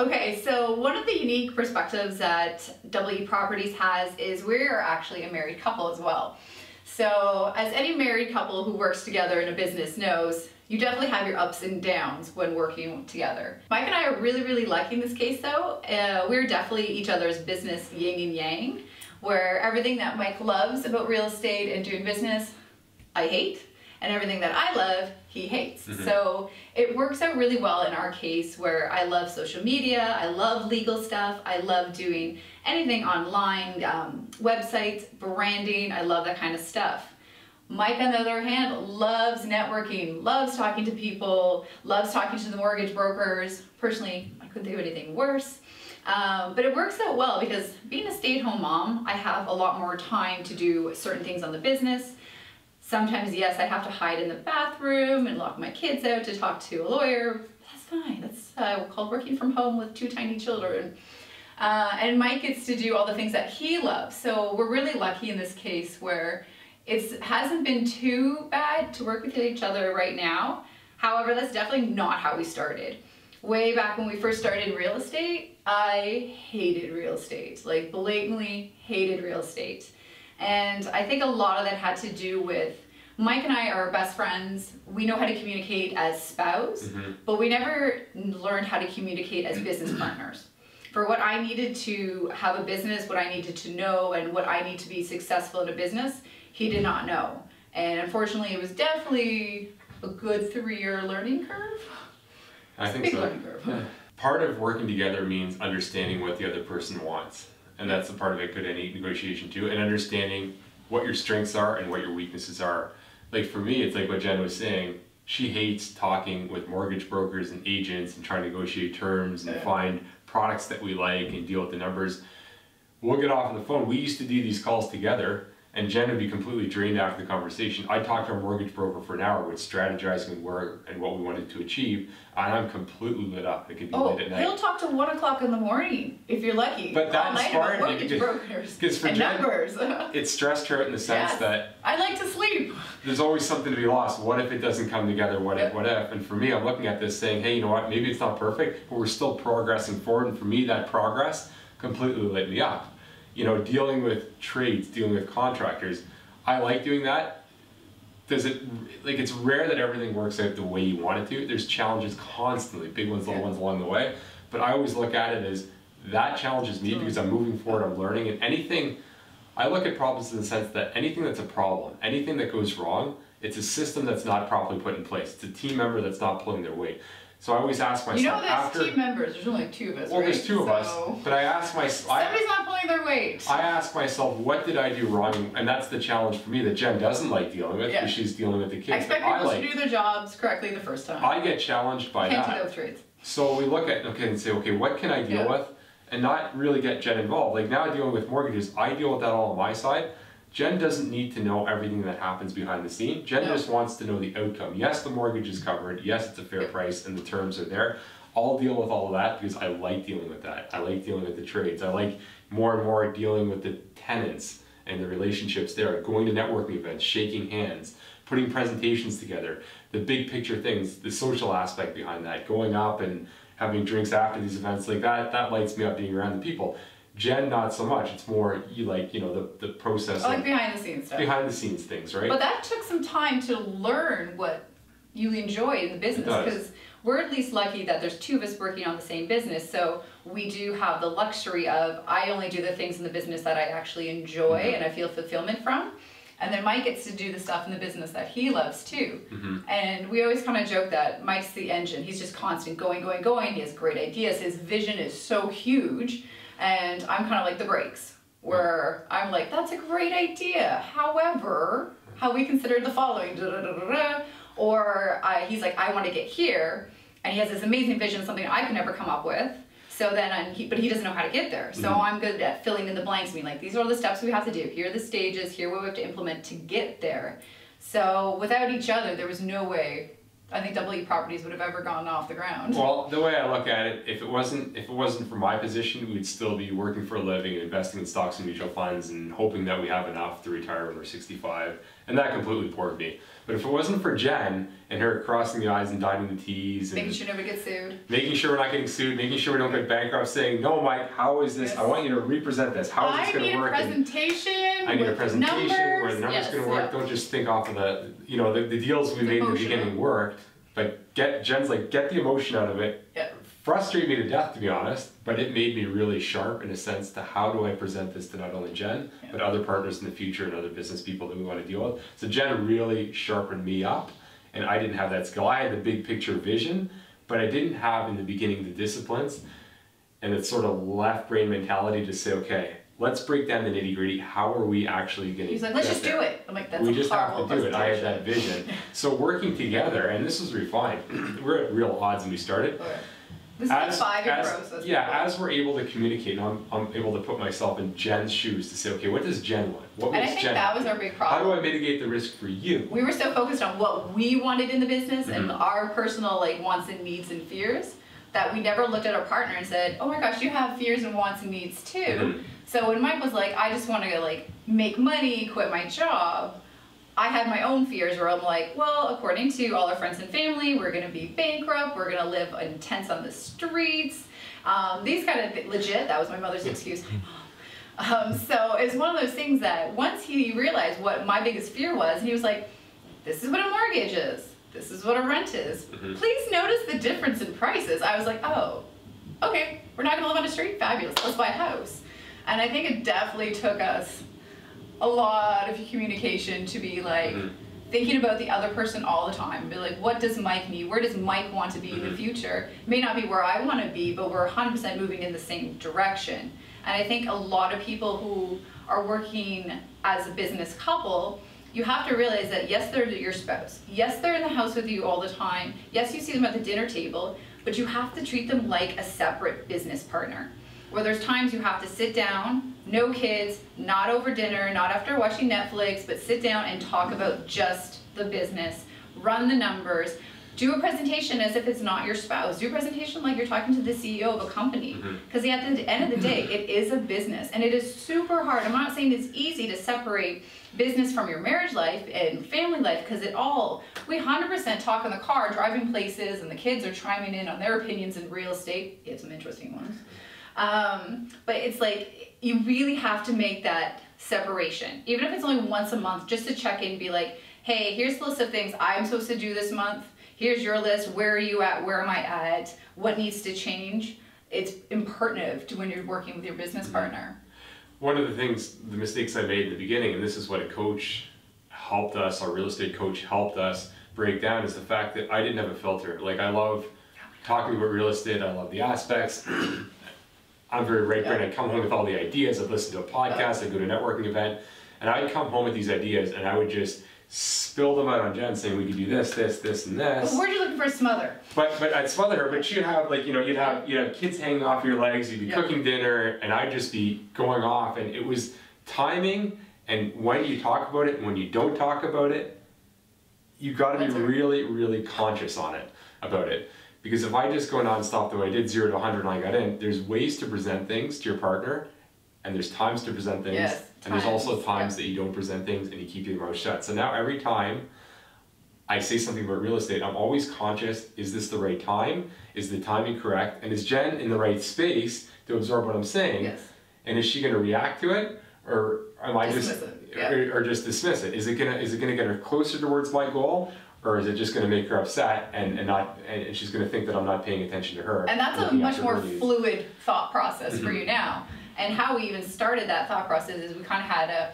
Okay, so one of the unique perspectives that W Properties has is we're actually a married couple as well. So, as any married couple who works together in a business knows, you definitely have your ups and downs when working together. Mike and I are really, really in this case though. Uh, we're definitely each other's business yin and yang, where everything that Mike loves about real estate and doing business, I hate, and everything that I love, he hates. Mm-hmm. So it works out really well in our case where I love social media, I love legal stuff, I love doing anything online, um, websites, branding, I love that kind of stuff. Mike, on the other hand, loves networking, loves talking to people, loves talking to the mortgage brokers. Personally, I couldn't think of anything worse. Um, but it works out well because being a stay-at-home mom, I have a lot more time to do certain things on the business. Sometimes, yes, I have to hide in the bathroom and lock my kids out to talk to a lawyer. That's fine. That's uh, called working from home with two tiny children. Uh, and Mike gets to do all the things that he loves. So we're really lucky in this case where it hasn't been too bad to work with each other right now. However, that's definitely not how we started. Way back when we first started real estate, I hated real estate, like blatantly hated real estate. And I think a lot of that had to do with Mike and I are best friends. We know how to communicate as spouse, mm-hmm. but we never learned how to communicate as business partners. For what I needed to have a business, what I needed to know, and what I need to be successful in a business, he did not know. And unfortunately, it was definitely a good three-year learning curve. I think Big so. Learning curve. Part of working together means understanding what the other person wants, and that's a part of a good any negotiation too, and understanding what your strengths are and what your weaknesses are. Like for me, it's like what Jenn was saying. She hates talking with mortgage brokers and agents and trying to negotiate terms and yeah. find products that we like and deal with the numbers. We'll get off on the phone. We used to do these calls together and Jenn would be completely drained after the conversation. I talked to our mortgage broker for an hour with strategizing where and what we wanted to achieve, and I'm completely lit up. It could be oh, late at night. he'll talk to one o'clock in the morning if you're lucky. But that inspired me because, brokers for Jenn, numbers. it stressed her out in the sense yes. that I like to sleep. There's always something to be lost. What if it doesn't come together? What if? What if? And for me, I'm looking at this saying, hey, you know what? Maybe it's not perfect, but we're still progressing forward. And for me, that progress completely lit me up. You know, dealing with trades, dealing with contractors I like doing that. Does it like it's rare that everything works out the way you want it to. There's challenges constantly, big ones, little yeah. ones along the way. But I always look at it as that challenges me because I'm moving forward, I'm learning, and anything. I look at problems in the sense that anything that's a problem, anything that goes wrong, it's a system that's not properly put in place. It's a team member that's not pulling their weight. So I always ask myself. You know, there's after, team members. There's only two of us. Well, right? there's two so. of us. But I ask myself. Somebody's I, not pulling their weight. I ask myself, what did I do wrong? And that's the challenge for me that Jenn doesn't like dealing with yeah. because she's dealing with the kids. I expect people like, to do their jobs correctly the first time. I get challenged by Can't that. Can't do those trades. So we look at okay and say, okay, what can I deal yeah. with, and not really get Jenn involved. Like now dealing with mortgages, I deal with that all on my side. Jenn doesn't need to know everything that happens behind the scene. Jenn no. just wants to know the outcome. Yes, the mortgage is covered. Yes, it's a fair price and the terms are there. I'll deal with all of that because I like dealing with that. I like dealing with the trades. I like more and more dealing with the tenants and the relationships there, going to networking events, shaking hands, putting presentations together, the big picture things, the social aspect behind that, going up and having drinks after these events like that, that lights me up being around the people. Jenn, not so much. It's more you like you know the the process. Like behind the scenes stuff. Behind the scenes things, right? But that took some time to learn what you enjoy in the business because we're at least lucky that there's two of us working on the same business. So we do have the luxury of I only do the things in the business that I actually enjoy mm-hmm. and I feel fulfillment from. And then Mike gets to do the stuff in the business that he loves too. Mm-hmm. And we always kind of joke that Mike's the engine. He's just constant going, going, going. He has great ideas. His vision is so huge and I'm kind of like the brakes, where I'm like, that's a great idea. However, how we considered the following, da, da, da, or uh, he's like, I want to get here, and he has this amazing vision, something I could never come up with. So then, I'm, he, but he doesn't know how to get there. So mm-hmm. I'm good at filling in the blanks, I mean, like, these are the steps we have to do. Here are the stages. Here what we have to implement to get there. So without each other, there was no way I think W properties would have ever gone off the ground. Well, the way I look at it, if it wasn't if it wasn't for my position, we'd still be working for a living and investing in stocks and mutual funds and hoping that we have enough to retire when we're 65 And that completely poured me. But if it wasn't for Jenn and her crossing the I's and dotting the T's and making sure nobody gets sued, making sure we're not getting sued, making sure we don't get bankrupt, saying, no, Mike, how is this? Yes. I want you to represent this. How is I this going need to a work? And presentation. I need a presentation numbers. where the numbers yes, going to work. yeah. Don't just think off of the, you know, the, the deals we made in the beginning worked. But get Jenn's like, get the emotion out of it. Yeah. Frustrated me to death, to be honest, but it made me really sharp in a sense to how do I present this to not only Jenn, Yeah. but other partners in the future and other business people that we want to deal with. So Jenn really sharpened me up, and I didn't have that skill. I had the big picture vision, but I didn't have in the beginning the disciplines and it's sort of left brain mentality to say, okay, let's break down the nitty gritty. How are we actually going to? He's like, let's just do it. I'm like, that's we just have to do it. I had that vision. So working together, and this was refined. we're at real odds when we started. This is a five-year as- process. Yeah, people. as we're able to communicate, I'm, I'm able to put myself in Jenn's shoes to say, okay, what does Jenn want? What and I think Jenn that was our big problem. How do I mitigate the risk for you? we were so focused on what we wanted in the business and Mhm. our personal like wants and needs and fears that we never looked at our partner and said, "Oh my gosh, you have fears and wants and needs too." Mhm. So when Mike was like, "I just want to like make money, quit my job," I had my own fears where I'm like, "Well, according to all our friends and family, we're gonna be bankrupt. We're gonna live in tents on the streets. Um, these kind of th- legit. That was my mother's excuse. Um, so it's one of those things that once he realized what my biggest fear was, he was like, "This is what a mortgage is. This is what a rent is. Mhm. Please notice the difference in prices." I was like, "Oh, okay. We're not gonna live on the street. Fabulous. Let's buy a house." And I think it definitely took us a lot of communication to be like Mhm. thinking about the other person all the time. Be like, what does Mike need? Where does Mike want to be in Mhm. the future? May not be where I want to be, but we're 100% moving in the same direction. And I think a lot of people who are working as a business couple, you have to realize that yes, they're your spouse. Yes, they're in the house with you all the time. Yes, you see them at the dinner table, but you have to treat them like a separate business partner. Where there's times you have to sit down, no kids, not over dinner, not after watching Netflix, but sit down and talk about just the business, run the numbers, do a presentation as if it's not your spouse, do a presentation like you're talking to the CEO of a company. Mm-hmm. Because at the end of the day, it is a business and it is super hard. I'm not saying it's easy to separate business from your marriage life and family life because it all, we 100% talk in the car driving places and the kids are chiming in on their opinions in real estate. Have some interesting ones. Um, but it's like you really have to make that separation, even if it's only once a month, just to check in and be like, hey, here's the list of things I'm supposed to do this month. Here's your list. Where are you at? Where am I at? What needs to change? It's imperative to when you're working with your business partner. One of the things, the mistakes I made in the beginning, and this is what a coach helped us, our real estate coach helped us break down, is the fact that I didn't have a filter. Like, I love talking about real estate, I love the aspects. I'm very right brain. I come home with all the ideas. I'd listen to a podcast, I'd go to a networking event, and I'd come home with these ideas and I would just spill them out on Jenn saying, we could do this, this, this, and this. But we're just looking for a smother. But but I'd smother her. But she'd have like you know you'd have you'd have kids hanging off your legs. You'd be cooking dinner, and I'd just be going off. And it was timing and when you talk about it and when you don't talk about it. You got to be That's a- really really conscious on it about it because if I just go nonstop the way I did zero to 100 and I got in, there's ways to present things to your partner, and there's times to present things, Yes, and there's also times, times that you don't present things and you keep your mouth shut. So now every time I say something about real estate, I'm always conscious is this the right time? Is the timing correct? And is Jenn in the right space to absorb what I'm saying? Yes. And is she going to react to it? Or am I Dismiss just it, yeah. or, or just dismiss it? Is it gonna is it gonna get her closer towards my goal? Or is it just going to make her upset and, and not and and she's going to think that I'm not paying attention to her? And that's a much more fluid thought process for you now. And how we even started that thought process is we kind of had a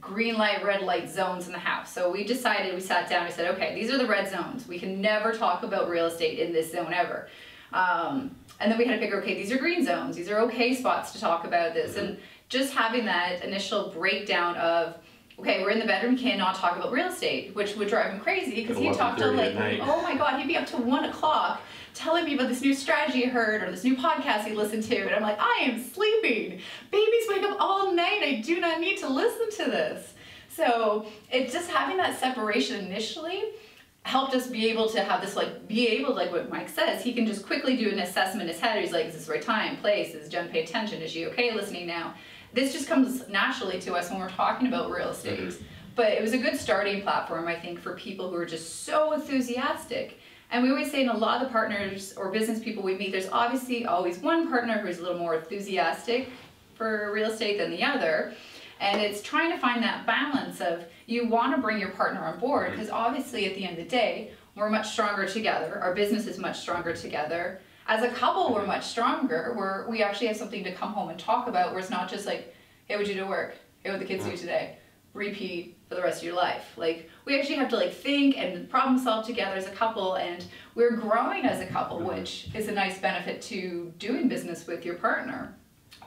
green light, red light zones in the house. So we decided, we sat down, we said, okay, these are the red zones. We can never talk about real estate in this zone ever. Um, and then we had to figure, okay, these are green zones. These are okay spots to talk about this. And just having that initial breakdown of, okay, we're in the bedroom, cannot talk about real estate, which would drive him crazy because he'd talk to like, oh my god, he'd be up to one o'clock telling me about this new strategy he heard or this new podcast he listened to, and I'm like, I am sleeping. Babies wake up all night. I do not need to listen to this. So it's just having that separation initially helped us be able to have this like be able like what Mike says he can just quickly do an assessment in his head he's like is this the right time place is Jenn pay attention is she okay listening now this just comes naturally to us when we're talking about real estate Mhm. but it was a good starting platform, I think, for people who are just so enthusiastic. And we always say in a lot of the partners or business people we meet, there's obviously always one partner who's a little more enthusiastic for real estate than the other. And it's trying to find that balance of you want to bring your partner on board because obviously at the end of the day, we're much stronger together. Our business is much stronger together. As a couple, we're mm-hmm. much stronger. We're, we actually have something to come home and talk about where it's not just like, hey, what'd you do work? Hey, what the kids do mm-hmm. today? Repeat for the rest of your life. Like, we actually have to like think and problem solve together as a couple and we're growing as a couple, mm-hmm. which is a nice benefit to doing business with your partner.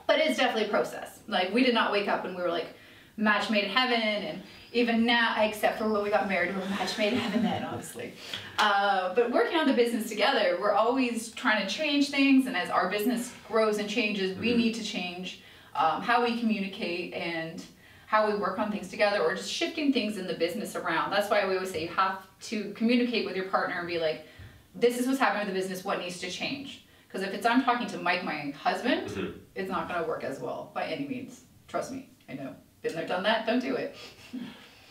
But it's definitely a process. Like, we did not wake up and we were like, match made in heaven and even now, except for when we got married, we're match made in heaven then, obviously. Uh, but working on the business together, we're always trying to change things, and as our business grows and changes, we mm-hmm. need to change um, how we communicate and how we work on things together, or just shifting things in the business around. That's why we always say you have to communicate with your partner and be like, "This is what's happening with the business. What needs to change?" Because if it's I'm talking to Mike, my husband, mm-hmm. it's not going to work as well by any means. Trust me, I know. Been there, done that. Don't do it.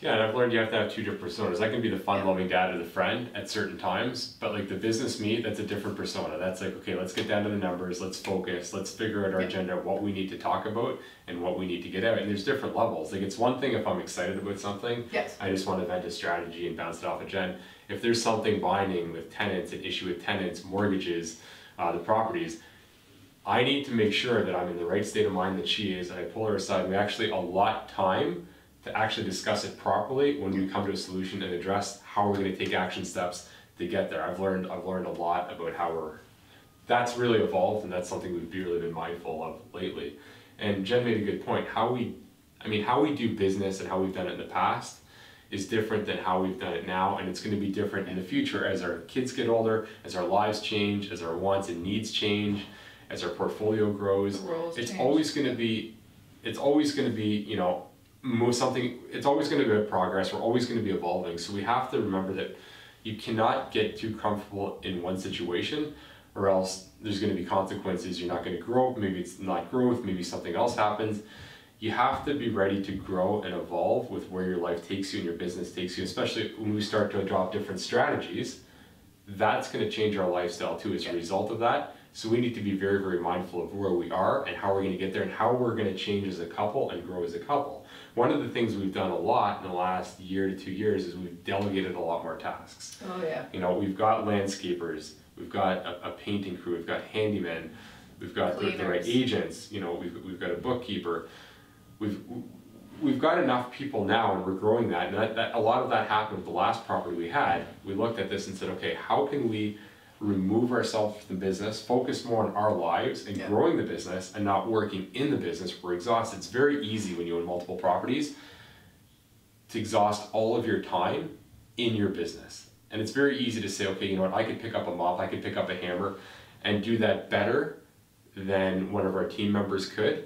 Yeah, and I've learned you have to have two different personas. I can be the fun-loving dad or the friend at certain times, but like the business me, that's a different persona. That's like, okay, let's get down to the numbers, let's focus, let's figure out our agenda, what we need to talk about, and what we need to get out. And there's different levels. Like it's one thing if I'm excited about something, yes. I just want to vent a strategy and bounce it off of Jenn. If there's something binding with tenants, an issue with tenants, mortgages, uh, the properties, I need to make sure that I'm in the right state of mind that she is, and I pull her aside. We actually allot time to actually discuss it properly when we come to a solution and address how we're going to take action steps to get there. I've learned I've learned a lot about how we're that's really evolved and that's something we've really been mindful of lately. And Jenn made a good point. How we I mean how we do business and how we've done it in the past is different than how we've done it now and it's going to be different in the future as our kids get older, as our lives change, as our wants and needs change, as our portfolio grows. It's change. always going to be it's always going to be, you know, most something it's always going to be a progress we're always going to be evolving so we have to remember that you cannot get too comfortable in one situation or else there's going to be consequences you're not going to grow maybe it's not growth maybe something else happens you have to be ready to grow and evolve with where your life takes you and your business takes you especially when we start to adopt different strategies that's going to change our lifestyle too as a result of that so we need to be very very mindful of where we are and how we're going to get there and how we're going to change as a couple and grow as a couple one of the things we've done a lot in the last year to two years is we've delegated a lot more tasks. Oh yeah. You know, we've got landscapers, we've got a, a painting crew, we've got handymen, we've got the, the, right agents. You know, we've we've got a bookkeeper. We've we've got enough people now, and we're growing that. And that, that a lot of that happened with the last property we had. We looked at this and said, okay, how can we remove ourselves from the business, focus more on our lives and yeah. growing the business and not working in the business. We're exhausted. It's very easy when you own multiple properties to exhaust all of your time in your business. And it's very easy to say, okay, you know what, I could pick up a mop, I could pick up a hammer and do that better than one of our team members could.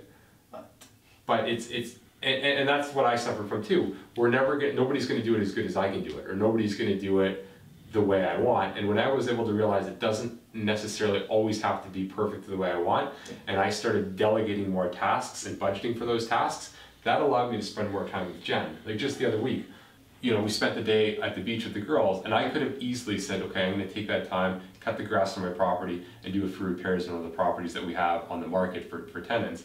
But it's it's and, and that's what I suffer from too. We're never get nobody's gonna do it as good as I can do it, or nobody's gonna do it the way I want. And when I was able to realize it doesn't necessarily always have to be perfect the way I want, and I started delegating more tasks and budgeting for those tasks, that allowed me to spend more time with Jenn. Like just the other week, you know, we spent the day at the beach with the girls, and I could have easily said, okay, I'm going to take that time, cut the grass on my property, and do a few repairs on one of the properties that we have on the market for, for tenants.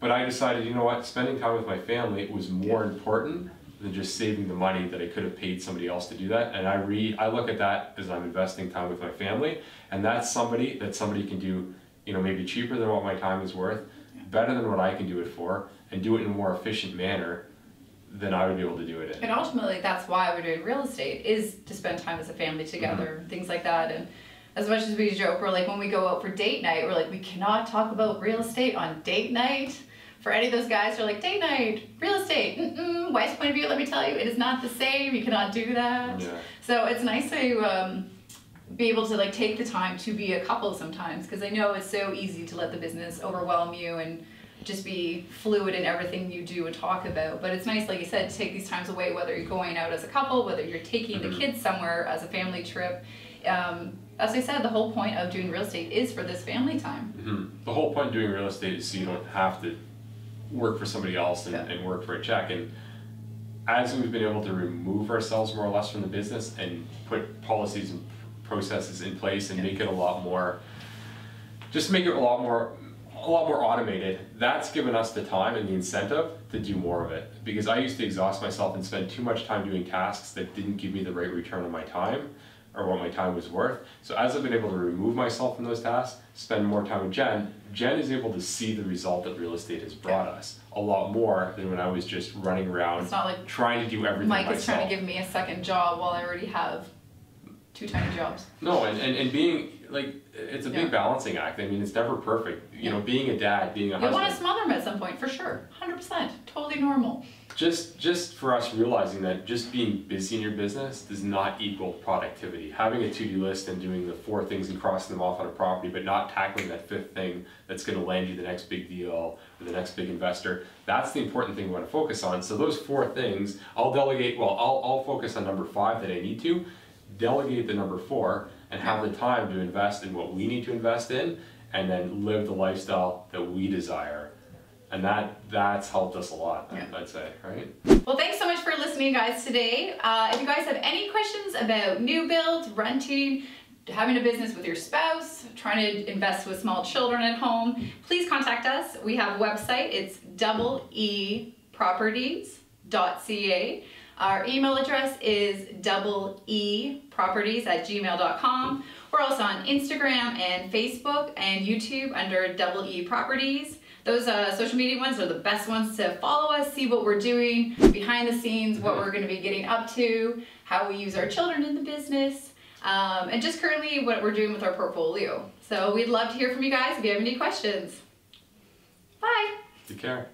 But I decided, you know what, spending time with my family was more important than just saving the money that I could have paid somebody else to do that. And I re I look at that as I'm investing time with my family, and that's somebody that somebody can do, you know, maybe cheaper than what my time is worth, better than what I can do it for, and do it in a more efficient manner than I would be able to do it in. And ultimately, that's why we're doing real estate is to spend time as a family together, mm-hmm. things like that, and. As much as we joke, we're like when we go out for date night, we're like we cannot talk about real estate on date night for any of those guys who are like, day night, real estate, mm-mm, wife's point of view, let me tell you, it is not the same. You cannot do that. Yeah. So it's nice to um, be able to like take the time to be a couple sometimes because I know it's so easy to let the business overwhelm you and just be fluid in everything you do and talk about. But it's nice, like you said, to take these times away, whether you're going out as a couple, whether you're taking mm-hmm. the kids somewhere as a family trip. Um, as I said, the whole point of doing real estate is for this family time. Mm-hmm. The whole point of doing real estate is so you don't have to work for somebody else and, Yeah. and work for a check. And as we've been able to remove ourselves more or less from the business and put policies and processes in place and Yeah. make it a lot more, just make it a lot more, a lot more automated. That's given us the time and the incentive to do more of it. Because I used to exhaust myself and spend too much time doing tasks that didn't give me the right return on my time or what my time was worth. So as I've been able to remove myself from those tasks, spend more time with Jenn, Jenn is able to see the result that real estate has brought us a lot more than when I was just running around It's not like trying to do everything Mike myself. is trying to give me a second job while I already have two tiny jobs. No, and, and, and being like it's a big Yeah. balancing act. I mean, it's never perfect. You know, being a dad, being a You'll want to husband. smother him at some point for sure. 100%. Totally normal. Just just for us realizing that just being busy in your business does not equal productivity. Having a to-do list and doing the four things and crossing them off on a property, but not tackling that fifth thing that's going to land you the next big deal or the next big investor. That's the important thing we want to focus on. So those four things, I'll delegate. Well, I'll I'll focus on number five that I need to. Delegate the number four and have the time to invest in what we need to invest in, and then live the lifestyle that we desire. And that that's helped us a lot. Yeah. I'd say, right? Well, thanks so much for listening, guys, today. Uh, if you guys have any questions about new builds, renting, having a business with your spouse, trying to invest with small children at home, please contact us. We have a website. It's double E properties.ca. Our email address is double E properties at gmail.com. We're also on Instagram and Facebook and YouTube under double E properties. Those uh, social media ones are the best ones to follow us, see what we're doing behind the scenes, what we're going to be getting up to, how we use our children in the business, um, and just currently what we're doing with our portfolio. So we'd love to hear from you guys if you have any questions. Bye. Take care.